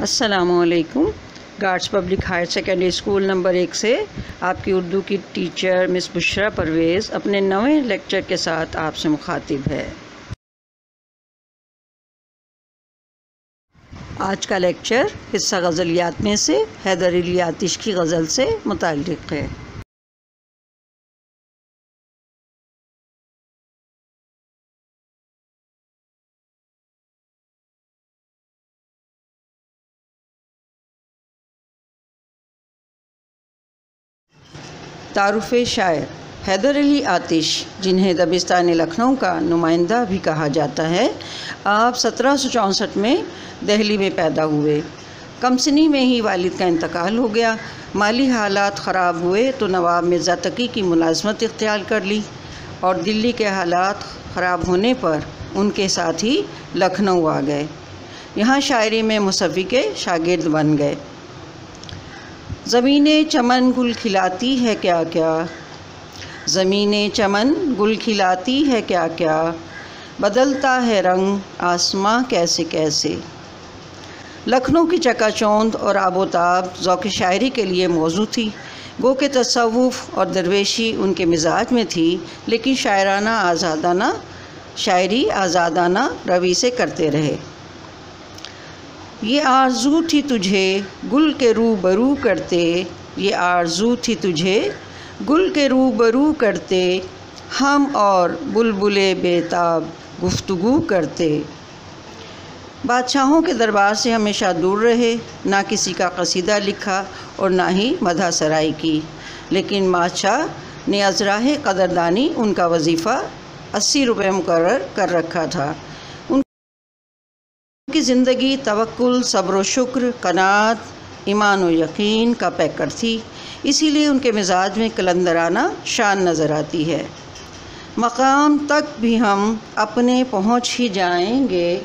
असलकुम guards public higher secondary school number एक से आपकी उर्दू की टीचर मिस बुशरा परवेज़ अपने नए लेक्चर के साथ आपसे मुखातिब है। आज का लेक्चर हिस्सा गज़लियात में से हैदर अली आतिश की गज़ल से मुतक़ है। तारुफ शायर हैदर अली आतिश, जिन्हें दबिस्तान लखनऊ का नुमाइंदा भी कहा जाता है आप सत्रह में दहली में पैदा हुए। कमसनी में ही वालिद का इंतकाल हो गया। माली हालात ख़राब हुए तो नवाब मिर्ज़ा तकी की मुलाजमत इख्तियार कर ली और दिल्ली के हालात ख़राब होने पर उनके साथ ही लखनऊ आ गए। यहाँ शायरी में मुसफ़ी के शागिर्द बन गए। ज़मीन चमन गुल खिलाती है क्या क्या? ज़मीन चमन गुल खिलाती है क्या क्या? बदलता है रंग आसमां कैसे कैसे? लखनऊ की चकाचौंध और आबोताब ज़ौक शायरी के लिए मौजू थी। गो के तसवुफ़ और दरवेशी उनके मिजाज में थी, लेकिन शायराना आज़ादाना, शायरी आज़ादाना रवि से करते रहे। ये आरज़ू थी तुझे, गुल के रू बरू करते। ये आरज़ू थी तुझे, गुल के रू बरू करते। हम और बुलबुले बेताब गुफ्तगु करते। बादशाहों के दरबार से हमेशा दूर रहे, ना किसी का कसीदा लिखा और ना ही मधा सराई की। लेकिन बादशाह ने अजराह कदरदानी उनका वजीफ़ा अस्सी रुपये मुकर कर रखा था। उनकी ज़िंदगी तवक्ल सब्र शुक्र, कनात, ईमान व यकीन का पैकर थी। इसीलिए उनके मिजाज में कलंदराना शान नज़र आती है। मकाम तक भी हम अपने पहुँच ही जाएँगे।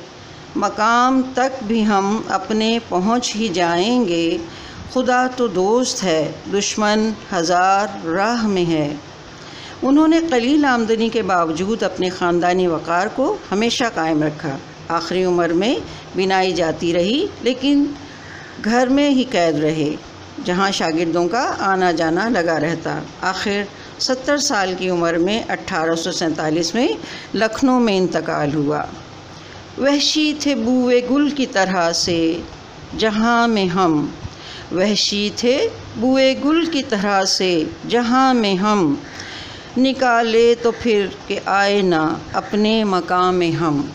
मकाम तक भी हम अपने पहुँच ही जाएँगे। खुदा तो दोस्त है, दुश्मन हज़ार राह में है। उन्होंने कलील आमदनी के बावजूद अपने ख़ानदानी वक़ार को हमेशा कायम रखा। आखिरी उम्र में बिनाई जाती रही, लेकिन घर में ही कैद रहे, जहाँ शागिर्दों का आना जाना लगा रहता। आखिर सत्तर साल की उम्र में अट्ठारह में लखनऊ में इंतकाल हुआ। वहशी थे बुए गुल की तरह से, जहाँ में हम। वहशी थे बुए गुल की तरह से, जहाँ में हम। निकाले तो फिर के आए ना, अपने मकाम में हम।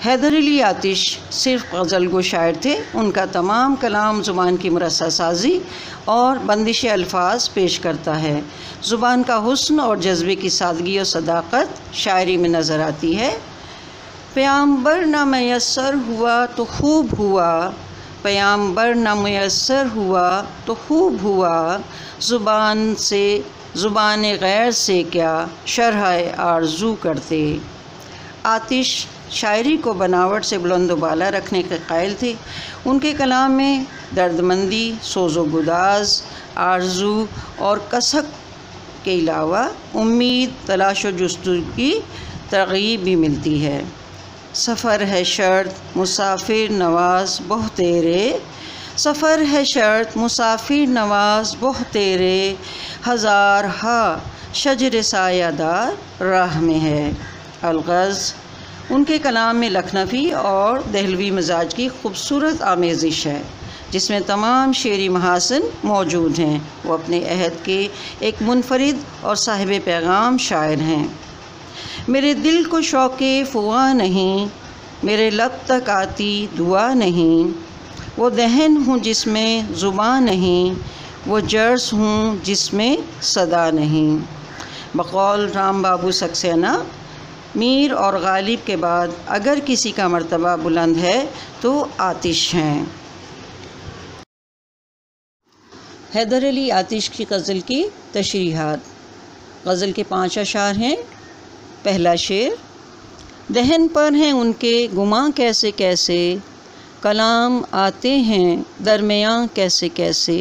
हैदर अली आतिश सिर्फ़ गज़ल गो शायर थे। उनका तमाम कलाम ज़ुबान की मरसा साजी और बंदिश अल्फाज पेश करता है। ज़ुबान का हुस्न और जज्बे की सादगी और सदाकत शायरी में नज़र आती है। प्याम्बर न मैसर हुआ तो खूब हुआ। प्याम्बर न मैसर हुआ तो खूब हुआ। ज़ुबान से ज़ुबान गैर से क्या शरह आरज़ू करते। आतिश शायरी को बनावट से बुलंद बाला रखने के कायल थे। उनके कलाम में दर्दमंदी सोज़ो गुदाज आरज़ू और कसक के अलावा उम्मीद, तलाश जस्तु की तरगीब भी मिलती है। सफ़र है शर्त, मुसाफिर नवाज़, बहु तेरे। सफ़र है शर्त, मुसाफिर नवाज़, बहु तेरे। हज़ार हा, शजर सायादार राह में है। अलगज़ उनके कलाम में लखनवी और दहलवी मिजाज की खूबसूरत आमेजिश है, जिसमें तमाम शेरी महासन मौजूद हैं। वो अपने अहद के एक मुनफरद और साहिब पैगाम शायर हैं। मेरे दिल को शौक़ फ़ुआ नहीं, मेरे लब तक आती दुआ नहीं। वो दहन हूँ जिसमें ज़ुबान नहीं, वो जर्स हूँ जिसमें सदा नहीं। बकौल राम बाबू सक्सेना मीर और गालिब के बाद अगर किसी का मर्तबा बुलंद है तो आतिश हैं। हैदर अली आतिश की गज़ल की तशरीहत। गज़ल के पाँच अशार हैं। पहला शेर, दहन पर हैं उनके गुमा कैसे कैसे, कलाम आते हैं दरमियाँ कैसे कैसे।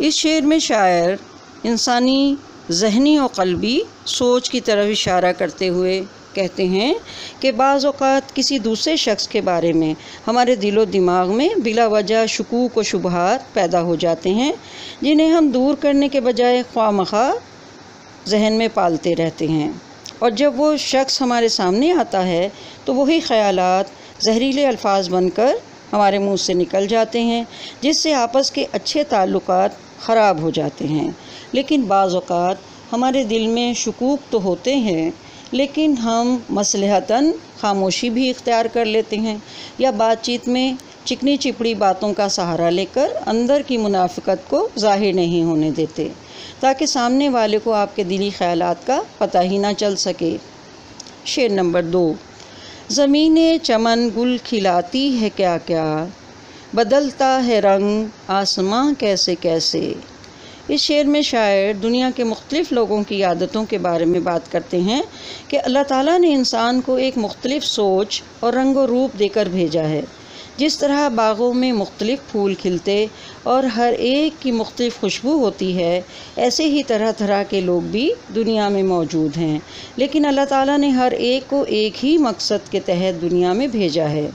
इस शेर में शायर इंसानी जहनी और कल्बी सोच की तरफ़ इशारा करते हुए कहते हैं कि बाज़ अवत किसी दूसरे शख्स के बारे में हमारे दिलो दिमाग में बिला वजह शकूक व शुबहत पैदा हो जाते हैं, जिन्हें हम दूर करने के बजाय ख्वा मखा जहन में पालते रहते हैं। और जब वो शख्स हमारे सामने आता है तो वही ख्यालात, जहरीले अल्फाज बनकर हमारे मुँह से निकल जाते हैं, जिससे आपस के अच्छे ताल्लुकात ख़राब हो जाते हैं। लेकिन बाज़ अवत हमारे दिल में शकूक तो होते हैं लेकिन हम मसलहता खामोशी भी इख्तियार कर लेते हैं या बातचीत में चिकनी चिपड़ी बातों का सहारा लेकर अंदर की मुनाफ़त को ज़ाहिर नहीं होने देते, ताकि सामने वाले को आपके दिली ख्याल का पता ही ना चल सके। शेर नंबर दो, ज़मीन चमन गुल खिलाती है क्या क्या बदलता है रंग आसमां कैसे कैसे इस शेर में शायर दुनिया के मुख्तलिफ़ लोगों की आदतों के बारे में बात करते हैं कि अल्लाह ताला ने इंसान को एक मुख्तलिफ़ सोच और रंग रूप देकर भेजा है। जिस तरह बाग़ों में मुख्तलिफ़ फूल खिलते और हर एक की मुख्तलिफ़ खुशबू होती है, ऐसे ही तरह तरह के लोग भी दुनिया में मौजूद हैं। लेकिन अल्लाह ताला ने हर एक को एक ही मकसद के तहत दुनिया में भेजा है।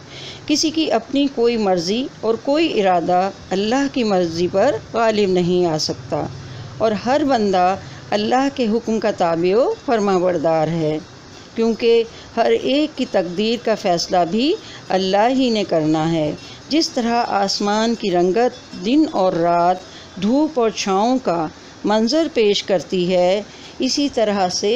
किसी की अपनी कोई मर्ज़ी और कोई इरादा अल्लाह की मर्ज़ी पर गालिब नहीं आ सकता। और हर बंदा अल्लाह के हुक्म का ताबे फरमाबरदार है। क्योंकि हर एक की तकदीर का फ़ैसला भी अल्लाह ही ने करना है। जिस तरह आसमान की रंगत दिन और रात धूप और छाँव का मंज़र पेश करती है, इसी तरह से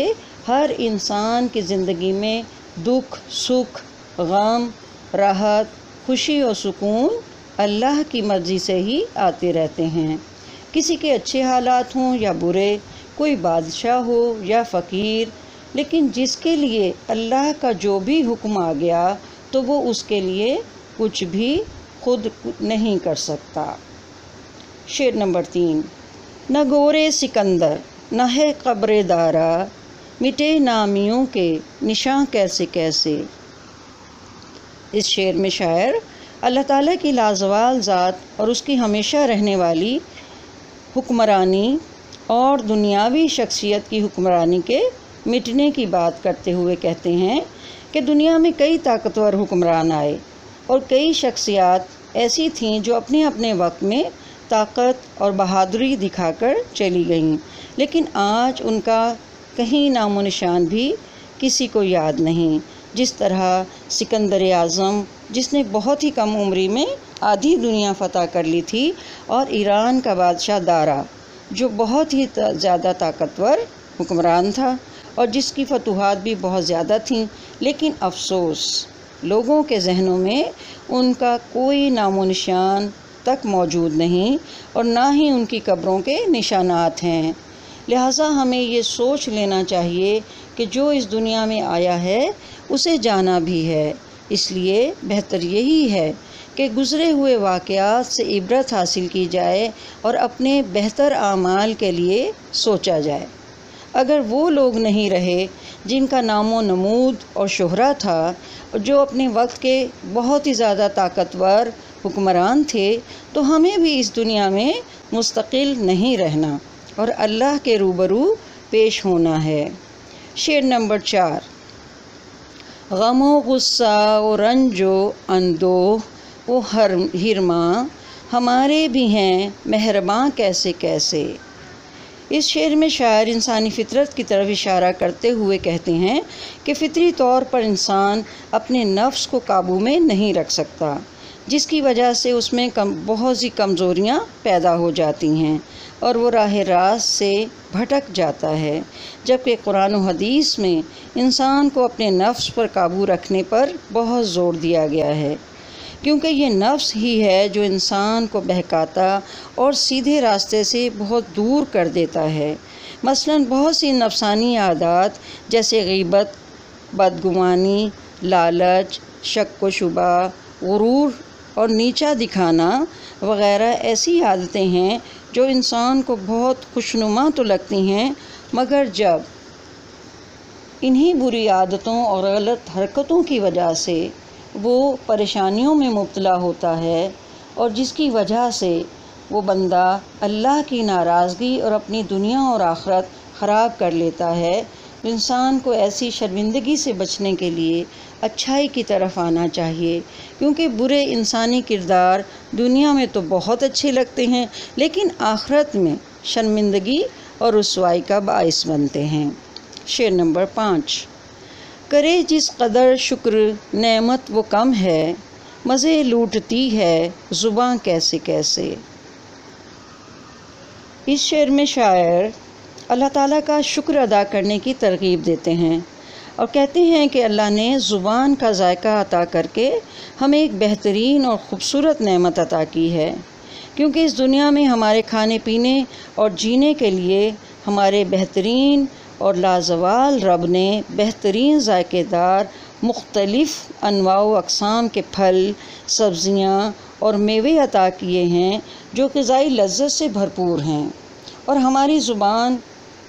हर इंसान की ज़िंदगी में दुख, सुख, गम, राहत, खुशी और सुकून अल्लाह की मर्ज़ी से ही आते रहते हैं। किसी के अच्छे हालात हों या बुरे, कोई बादशाह हो या फ़कीर लेकिन जिसके लिए अल्लाह का जो भी हुक्म आ गया तो वो उसके लिए कुछ भी खुद नहीं कर सकता। शेर नंबर तीन, न गोरे सिकंदर, न है कब्र दारा मिटे नामियों के निशां कैसे कैसे? इस शेर में शायर, अल्लाह ताला की लाजवाल ज़ात और उसकी हमेशा रहने वाली हुक्मरानी और दुनियावी शख्सियत की हुक्मरानी के मिटने की बात करते हुए कहते हैं कि दुनिया में कई ताकतवर हुक्मरान आए और कई शख्सियात ऐसी थीं जो अपने अपने वक्त में ताकत और बहादुरी दिखाकर चली गईं। लेकिन आज उनका कहीं नामो निशान भी किसी को याद नहीं। जिस तरह सिकंदर आज़म, जिसने बहुत ही कम उम्री में आधी दुनिया फ़तह कर ली थी, और ईरान का बादशाह दारा, जो बहुत ही ज़्यादा ताकतवर हुक्मरान था। और जिसकी फतूहत भी बहुत ज़्यादा थीं। लेकिन अफसोस, लोगों के जहनों में उनका कोई नामो निशान तक मौजूद नहीं और ना ही उनकी कब्रों के निशानात हैं। लिहाजा हमें ये सोच लेना चाहिए कि जो इस दुनिया में आया है, उसे जाना भी है। इसलिए बेहतर यही है कि गुज़रे हुए वाक़ात से इबरत हासिल की जाए और अपने बेहतर आमाल के लिए सोचा जाए। अगर वो लोग नहीं रहे, जिनका नामो नमूद और शोहरा था, जो अपने वक्त के बहुत ही ज़्यादा ताकतवर हुक्मरान थे तो हमें भी इस दुनिया में मुस्तकिल नहीं रहना और अल्लाह के रूबरू पेश होना है। शेर नंबर चार। गमो, गुस्सा व रंजो अंदो वो हर हिरमा, हमारे भी हैं मेहरबान कैसे कैसे इस शेर में शायर इंसानी फितरत की तरफ़ इशारा करते हुए कहते हैं कि फितरी तौर पर इंसान अपने नफ्स को काबू में नहीं रख सकता, जिसकी वजह से उसमें कम, बहुत सी कमज़ोरियाँ पैदा हो जाती हैं और वो राह रास से भटक जाता है। जबकि कुरान हदीस में इंसान को अपने नफ्स पर काबू रखने पर बहुत ज़ोर दिया गया है। क्योंकि ये नफ्स ही है जो इंसान को बहकाता और सीधे रास्ते से बहुत दूर कर देता है। मसलन बहुत सी नफसानी आदत, जैसे गीबत, बदगुमानी, लालच, शक व शुबा, गुरूर और नीचा दिखाना वगैरह ऐसी आदतें हैं जो इंसान को बहुत खुशनुमा तो लगती हैं, मगर जब इन्हीं बुरी आदतों और गलत हरकतों की वजह से वो परेशानियों में मुबतला होता है और जिसकी वजह से वो बंदा अल्लाह की नाराज़गी और अपनी दुनिया और आखरत ख़राब कर लेता है। इंसान को ऐसी शर्मिंदगी से बचने के लिए अच्छाई की तरफ़ आना चाहिए, क्योंकि बुरे इंसानी किरदार दुनिया में तो बहुत अच्छे लगते हैं, लेकिन आखरत में शर्मिंदगी और रसवाई का बायस बनते हैं। शेर नंबर पाँच। करे जिस कदर शुक्र, नेमत वो कम है, मज़े लूटती है ज़ुबान कैसे कैसे। इस शेर में शायर अल्लाह ताला का शुक्र अदा करने की तरगीब देते हैं और कहते हैं कि अल्लाह ने ज़ुबान का जायका अता करके हमें एक बेहतरीन और ख़ूबसूरत नेमत अता की है, क्योंकि इस दुनिया में हमारे खाने पीने और जीने के लिए हमारे बेहतरीन और लाजवाल रब ने बेहतरीन जायकेदार, मुख्तलिफ़ अनवा अकसाम के फल, सब्ज़ियाँ और मेवे अता किए हैं, जो गज़ाई लज्जत से भरपूर हैं। और हमारी ज़ुबान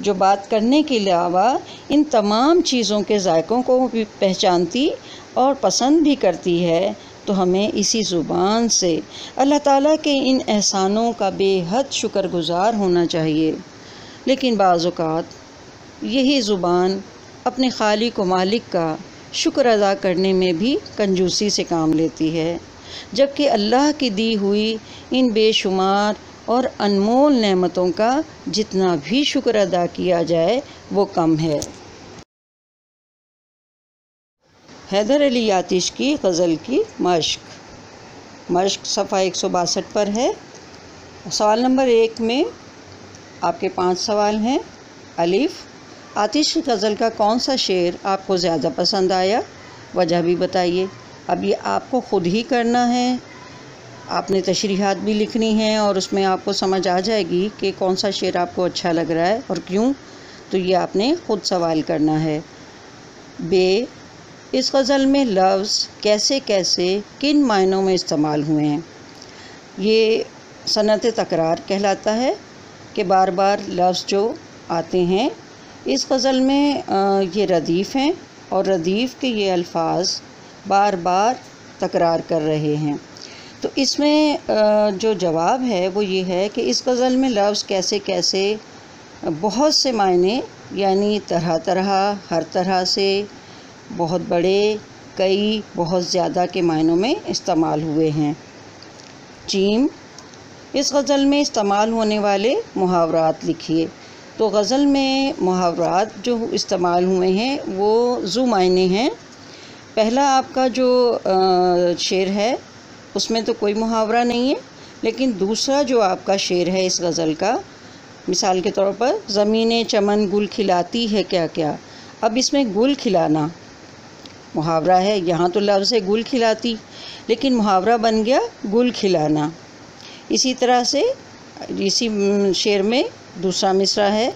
जो बात करने के अलावा इन तमाम चीज़ों के जायकों को भी पहचानती और पसंद भी करती है तो हमें इसी ज़ुबान से अल्लाह ताला के इन एहसानों का बेहद शुक्रगुज़ार होना चाहिए। लेकिन बाज़ात यही ज़ुबान अपने खाली को मालिक का शुक्र अदा करने में भी कंजूसी से काम लेती है। जबकि अल्लाह की दी हुई इन बेशुमार और अनमोल नेमतों का जितना भी शुक्र अदा किया जाए, वो कम है। हैदर अली आतिश की गज़ल की मश्क। मश्क सफ़ा एक सौ बासठ पर है। सवाल नंबर एक में आपके पाँच सवाल हैं। अलीफ़ आतिश गज़ल का कौन सा शेर आपको ज़्यादा पसंद आया? वजह भी बताइए। अब ये आपको ख़ुद ही करना है। आपने तशरीहत भी लिखनी है और उसमें आपको समझ आ जाएगी कि कौन सा शेर आपको अच्छा लग रहा है और क्यों। तो ये आपने ख़ुद सवाल करना है। बे, इस गज़ल में लफ्ज़ कैसे कैसे, किन मायनों में इस्तेमाल हुए हैं? ये सनत तकरार कहलाता है कि बार बार लफ्ज़ जो आते हैं इस गज़ल में ये रदीफ़ हैं और रदीफ़ के ये अल्फाज बार बार तकरार कर रहे हैं। तो इसमें जो जवाब है वो ये है कि इस गज़ल में लफ्ज़ कैसे कैसे, बहुत से मायने, यानी तरह तरह, हर तरह से, बहुत बड़े, कई, बहुत ज़्यादा के मायनों में इस्तेमाल हुए हैं। चीम, इस गज़ल में इस्तेमाल होने वाले मुहावरात लिखिए। तो गज़ल में मुहावरात जो इस्तेमाल हुए हैं, वो जू मायने हैं। पहला आपका जो शेर है, उसमें तो कोई मुहावरा नहीं है, लेकिन दूसरा जो आपका शेर है इस गज़ल का, मिसाल के तौर पर, ज़मीन चमन गुल खिलाती है क्या क्या? अब इसमें गुल खिलाना मुहावरा है, यहाँ तो लफ्ज़ है गुल खिलाती, लेकिन मुहावरा बन गया गुल खिलाना। इसी तरह से, इसी शेर में दूसरा मिसरा है,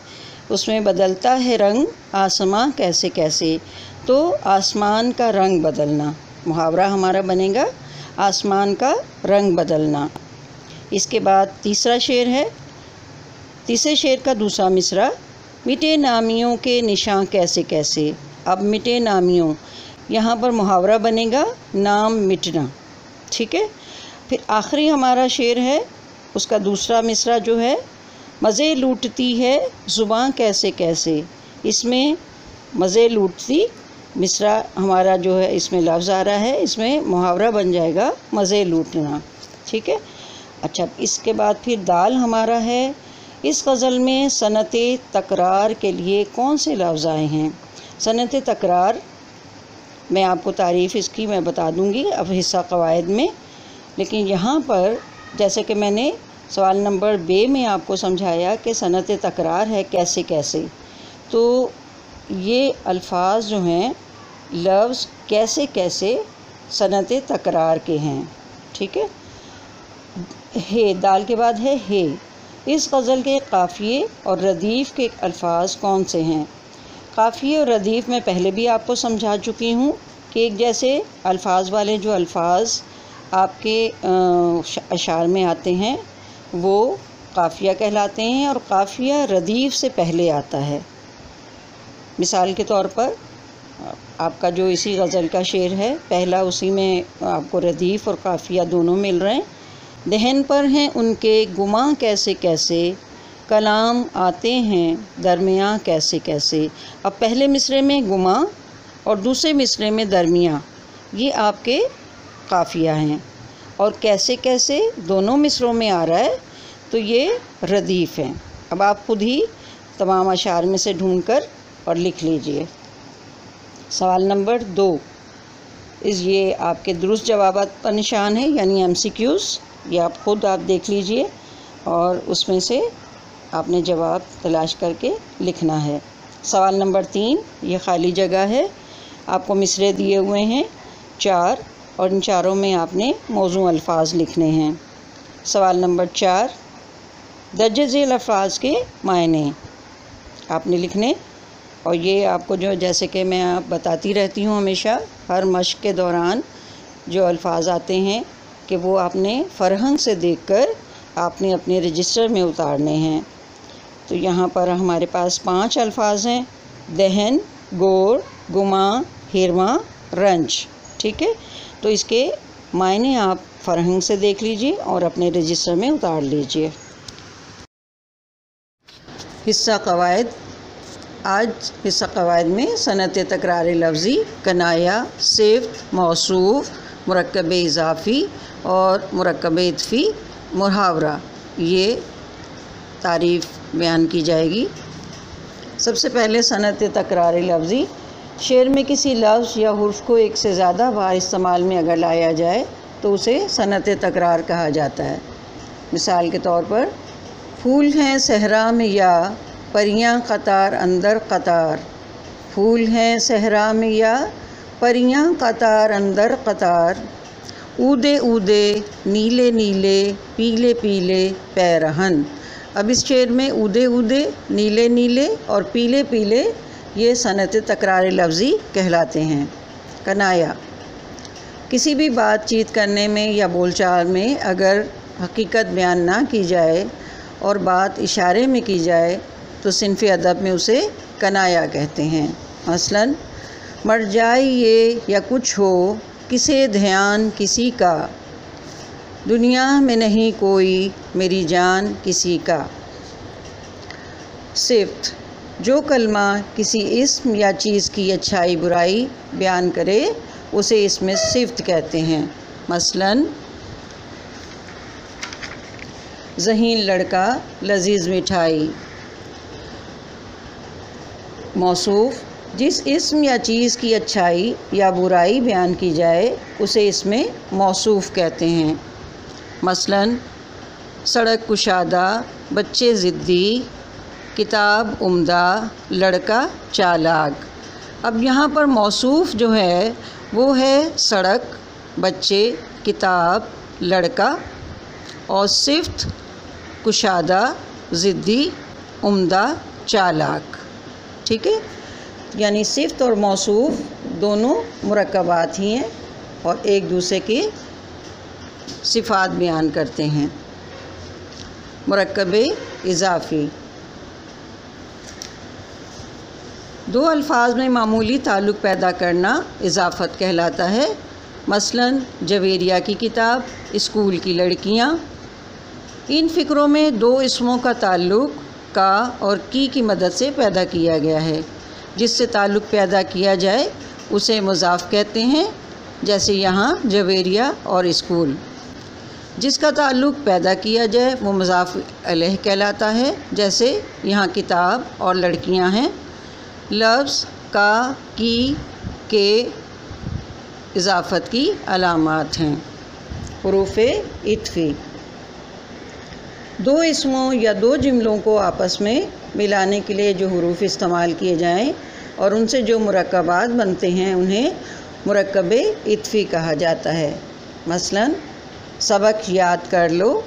उसमें बदलता है रंग, आसमां कैसे कैसे। तो आसमान का रंग बदलना, मुहावरा हमारा बनेगा, आसमान का रंग बदलना। इसके बाद तीसरा शेर है, तीसरे शेर का दूसरा मिसरा मिटे नामियों के निशान कैसे कैसे। अब मिटे नामियों, यहाँ पर मुहावरा बनेगा, नाम मिटना, ठीक है? फिर आखिरी हमारा शेर है, उसका दूसरा मिसरा जो है मज़े लूटती है ज़ुबान कैसे कैसे। इसमें मज़े लूटती, मिसरा हमारा जो है, इसमें लफ्ज़ आ रहा है, इसमें मुहावरा बन जाएगा मज़े लूटना, ठीक है? अच्छा इसके बाद फिर दाल हमारा है। इस गज़ल में सनत तकरार के लिए कौन से लफ्ज़ आए हैं? सनत तकरार, मैं आपको तारीफ़ इसकी मैं बता दूँगी, अब हिस्सा कवायद में। लेकिन यहाँ पर, जैसे कि मैंने सवाल नंबर बे में आपको समझाया कि सनत तकरार है कैसे कैसे। तो ये अल्फाज जो हैं, लफ्ज़ कैसे कैसे सनत तकरार के हैं, ठीक है? हे, दाल के बाद है हे। इस गज़ल के काफ़िए और रदीफ़ के अल्फाज कौन से हैं? काफ़िए और रदीफ़ में पहले भी आपको समझा चुकी हूँ कि एक जैसे अल्फाज वाले जो अल्फाज आपके अशार में आते हैं वो काफ़िया कहलाते हैं और काफ़िया रदीफ़ से पहले आता है। मिसाल के तौर पर, आपका जो इसी गज़ल का शेर है, पहला उसी में आपको रदीफ़ और काफ़िया दोनों मिल रहे हैं। दहन पर हैं उनके गुमा कैसे कैसे, कलाम आते हैं दरमिया कैसे कैसे। अब पहले मिसरे में गुमा और दूसरे मिसरे में दरमिया, ये आपके काफिया हैं। और कैसे कैसे दोनों मिसरों में आ रहा है तो ये रदीफ़ हैं। अब आप खुद ही तमाम अशार में से ढूंढ कर और लिख लीजिए। सवाल नंबर दो, इस ये आपके दुरुस्त जवाब का निशान है, यानी एम सी क्यूज़ ये आप खुद आप देख लीजिए और उसमें से आपने जवाब तलाश करके लिखना है। सवाल नंबर तीन, ये खाली जगह है, आपको मिसरे दिए हुए हैं, चार और इन चारों में आपने मौजू अल्फाज लिखने हैं। सवाल नंबर चार दर्ज झेल अल्फाज के मायने आपने लिखने। और ये आपको जो, जैसे कि मैं आप बताती रहती हूँ हमेशा, हर मश्क के दौरान जो अल्फाज आते हैं कि वो आपने फ़रहंग से देखकर आपने अपने रजिस्टर में उतारने हैं। तो यहाँ पर हमारे पास पाँच अल्फाज हैं, दहन, गोर, गुमा हिरमा रंज, ठीक है? तो इसके मायने आप फ़रहंग से देख लीजिए और अपने रजिस्टर में उतार लीजिए। हिस्सा कवायद। आज हिस्सा कवायद में सनत तकरार लफ्ज़ी, कनाया सिफ्त मौसूफ मरकब इजाफ़ी और मरकब इतफ़ी, मुहावरा। ये तारीफ़ बयान की जाएगी। सबसे पहले सनत तकरार लफ्ज़ी शेर में किसी लफ्ज़ या हर्फ को एक से ज़्यादा बार इस्तेमाल में अगर लाया जाए तो उसे सनत तकरार कहा जाता है। मिसाल के तौर पर, फूल हैं सहरा में या परियाँ कतार अंदर कतार। फूल हैं सहरा में या परियाँ कतार अंदर कतार। ऊदे ऊदे, नीले नीले, पीले पीले पैरहन। अब इस शेर में ऊदे ऊदे, नीले नीले और पीले पीले ये सनत तकरार लफ्ज़ी कहलाते हैं। कनाया किसी भी बातचीत करने में या बोलचाल में अगर हकीकत बयान ना की जाए और बात इशारे में की जाए तो सिनफ़ अदब में उसे कनाया कहते हैं। मसलन, मर जाए ये या कुछ हो, किसे ध्यान किसी का? दुनिया में नहीं कोई, मेरी जान किसी का? सिफ्त जो कलमा किसी इसम या चीज़ की अच्छाई बुराई बयान करे, उसे इसमें सिफ्त कहते हैं। मसलन, जहीन लड़का लजीज मिठाई। मौसूफ, जिस इसम या चीज़ की अच्छाई या बुराई बयान की जाए, उसे इसमें मौसूफ कहते हैं। मसलन, सड़क कुशादा, बच्चे ज़िद्दी किताब, उम्दा, लड़का, चालाक। अब यहाँ पर मौसूफ जो है, वो है सड़क, बच्चे, किताब, लड़का और सिफ्त, कुशादा, ज़िद्दी, उम्दा, चालाक। ठीक है? यानी सिफ्त और मौसूफ दोनों मरकबात ही हैं और एक दूसरे की सिफ़ात बयान करते हैं। मरकब इजाफ़ी। दो अल्फाज में मामूली ताल्लुक़ पैदा करना इजाफ़त कहलाता है। मसलन, जवेरिया की किताब, स्कूल की लड़कियाँ। इन फ़िक्रों में दो इसमों का ताल्लुक़ का और की की मदद से पैदा किया गया है। जिससे ताल्लुक़ पैदा किया जाए, उसे मुजाफ कहते हैं, जैसे यहाँ जवेरिया और स्कूल। जिसका ताल्लुक़ पैदा किया जाए, वो मजाफ अलह कहलाता है, जैसे यहाँ किताब और लड़कियाँ हैं। लफ्ज़ का, की, के इजाफ़त की अलामत हैं। हरूफ इतफ़ी। दो इसमों या दो जुमलों को आपस में मिलाने के लिए जो हरूफ इस्तेमाल किए जाएँ और उनसे जो मरकबात बनते हैं, उन्हें मरकब इतफ़ी कहा जाता है। मसलन, सबक याद कर लो।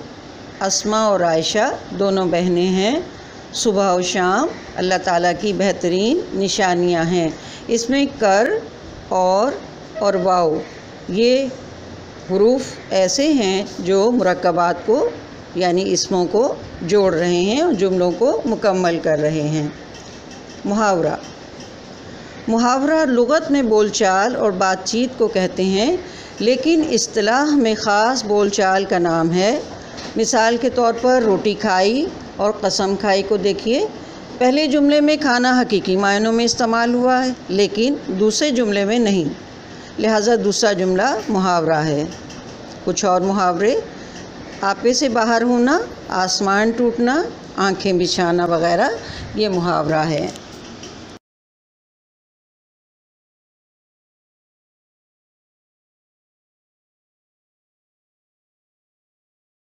असमा और आयशा दोनों बहनें हैं। सुबह और शाम अल्लाह ताला की बेहतरीन निशानियाँ हैं। इसमें कर और और वाओ ये हरूफ ऐसे हैं जो मरकबात को, यानी इसमों को जोड़ रहे हैं और जुमलों को मुकम्मल कर रहे हैं। मुहावरा। मुहावरा लगत में बोलचाल और बातचीत को कहते हैं, लेकिन असलाह में ख़ास बोलचाल का नाम है। मिसाल के तौर पर रोटी खाई और कसम खाई को देखिए, पहले जुमले में खाना हकीकी मायनों में इस्तेमाल हुआ है, लेकिन दूसरे जुमले में नहीं। लिहाजा दूसरा जुमला मुहावरा है। कुछ और मुहावरे, आपे से बाहर होना, आसमान टूटना, आँखें बिछाना वगैरह, ये मुहावरा है।